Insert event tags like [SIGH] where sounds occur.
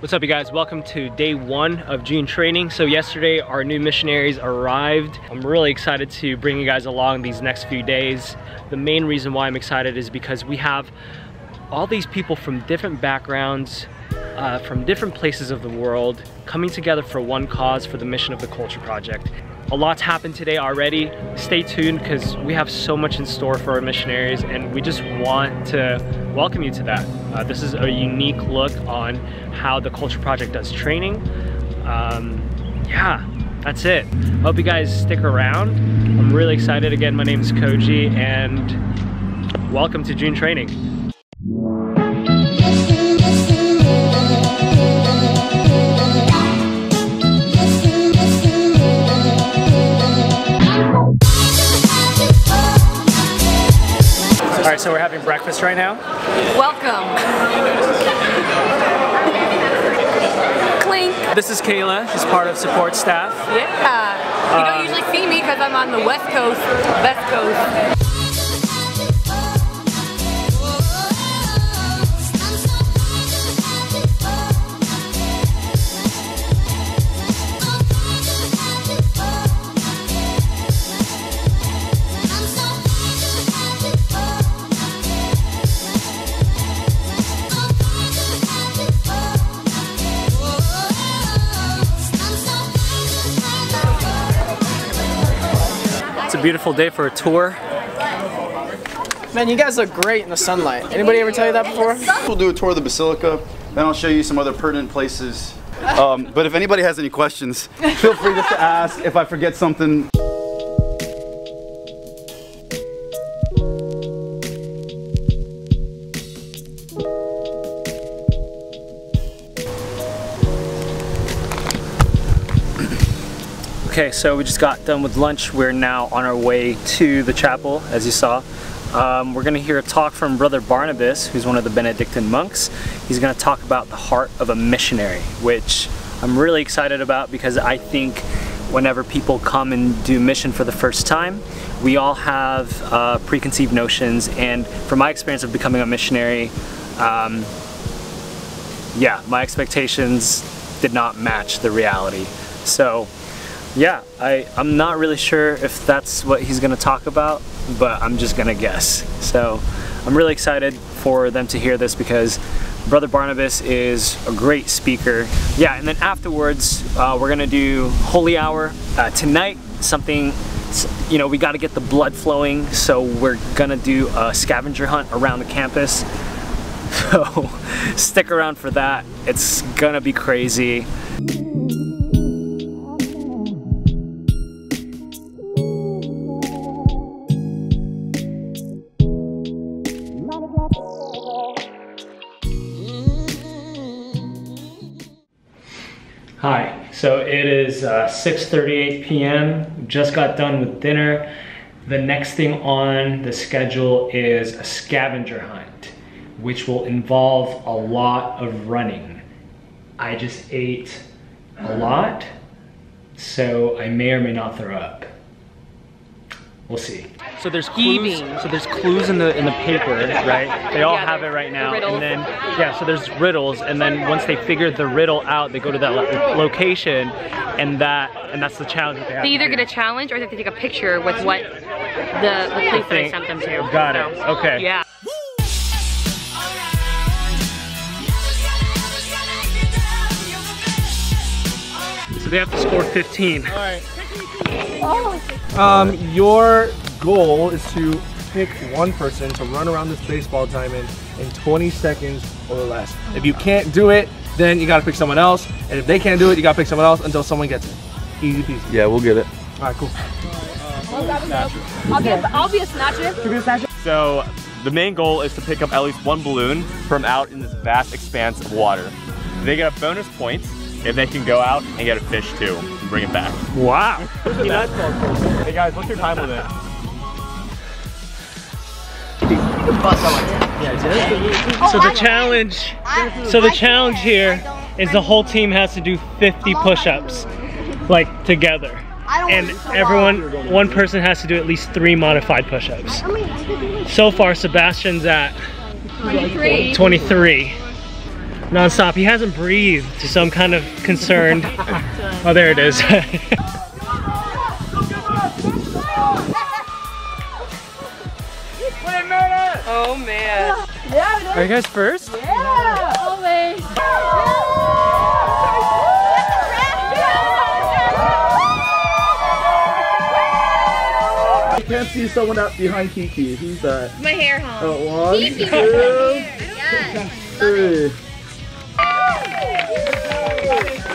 What's up you guys? Welcome to day one of June training. So yesterday our new missionaries arrived. I'm really excited to bring you guys along these next few days. The main reason why I'm excited is because we have all these people from different backgrounds, uh, from different places of the world, coming together for one cause for the mission of the Culture Project. A lot's happened today already. Stay tuned because we have so much in store for our missionaries and we just want to welcome you to that. Uh, this is a unique look on how the Culture Project does training. Um, yeah, that's it. Hope you guys stick around. I'm really excited. Again, my name is Koji and welcome to June Training. All right, so we're having breakfast right now. Welcome. Clink. This is Kayla. She's part of support staff. Yeah. You don't um, usually see me because I'm on the west coast, west coast. A beautiful day for a tour. Man, you guys look great in the sunlight. Anybody ever tell you that before? We'll do a tour of the Basilica, then I'll show you some other pertinent places. Um, but if anybody has any questions, feel free just to ask. If I forget something, Okay, so we just got done with lunch. We're now on our way to the chapel, as you saw. Um, we're gonna hear a talk from Brother Barnabas, who's one of the Benedictine monks. He's gonna talk about the heart of a missionary, which I'm really excited about because I think whenever people come and do mission for the first time, we all have uh, preconceived notions, and from my experience of becoming a missionary, um, yeah, my expectations did not match the reality. So yeah, I, I'm not really sure if that's what he's gonna talk about, but I'm just gonna guess. So I'm really excited for them to hear this because Brother Barnabas is a great speaker. Yeah, and then afterwards, uh, we're gonna do Holy Hour. Uh, tonight, something, you know, we gotta get the blood flowing, so we're gonna do a scavenger hunt around the campus. [LAUGHS] So stick around for that. It's gonna be crazy. So it is uh, 6.38 p.m. Just got done with dinner. The next thing on the schedule is a scavenger hunt, which will involve a lot of running. I just ate a lot, so I may or may not throw up. We'll see. So there's clues. Heaving. So there's clues in the in the paper, right? They all Yeah, have it right now, riddles. and then yeah. So there's riddles, and then once they figure the riddle out, they go to that lo- location, and that and that's the challenge that they have. They either get a challenge or they have to take a picture with what the, the place that I Think- sent them to. Got it. Okay. Yeah. So they have to score 15. Um, your goal is to pick one person to run around this baseball diamond in 20 seconds or less. If you can't do it, then you gotta pick someone else. And if they can't do it, you gotta pick someone else until someone gets it. Easy peasy. yeah, we'll get it. All right, cool. I'll, be, I'll be a snatcher. So the main goal is to pick up at least one balloon from out in this vast expanse of water. They get a bonus point if they can go out and get a fish too and bring it back. Wow. [LAUGHS] Hey guys, what's your time limit? So the challenge, so the challenge here is the whole team has to do 50 push-ups, like together. And everyone, one person has to do at least three modified push-ups. So far, Sebastian's at 23. Nonstop. He hasn't breathed, so I'm kind of concerned. [LAUGHS] oh, there it is. [LAUGHS] Oh man. Are you guys first? Always. I can't see someone out behind Kiki. Who's that? My hair, huh? Oh, one, Kiki. two, Yes. Three.